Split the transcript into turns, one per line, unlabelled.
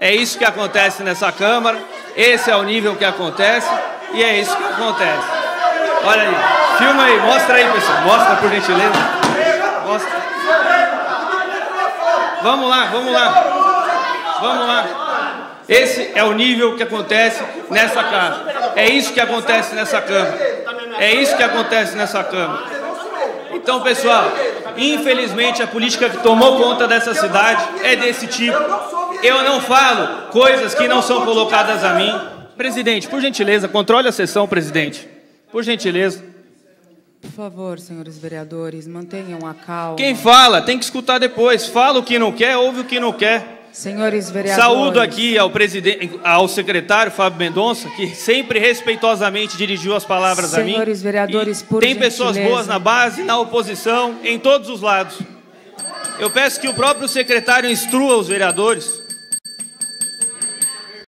É isso que acontece nessa Câmara, esse é o nível que acontece e é isso que acontece. Olha aí, filma aí, mostra aí, pessoal. Mostra, por gentileza. Mostra. Vamos lá, vamos lá. Vamos lá. Esse é o nível que acontece nessa casa. É isso que acontece nessa Câmara. É isso que acontece nessa Câmara. Então, pessoal, infelizmente a política que tomou conta dessa cidade é desse tipo. Eu não falo coisas que não são colocadas a mim. Presidente, por gentileza, controle a sessão, presidente. Por gentileza.
Por favor, senhores vereadores, mantenham a calma.
Quem fala tem que escutar depois. Fala o que não quer, ouve o que não quer.
Senhores vereadores.
Saúdo aqui ao presidente, ao secretário Fábio Mendonça, que sempre respeitosamente dirigiu as palavras a mim.
Senhores vereadores,
E
por
Tem pessoas
gentileza.
boas na base, na oposição, em todos os lados. Eu peço que o próprio secretário instrua os vereadores